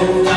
Lord.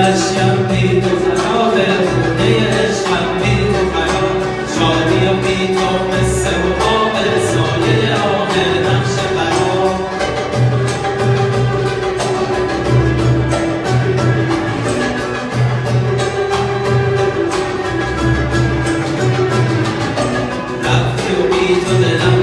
اشکم بی تو فنا به خونه عشقم دید و فنا شادیم بی تو مثل حباب سایه آب نقش فرا رفتی و بی تو دلم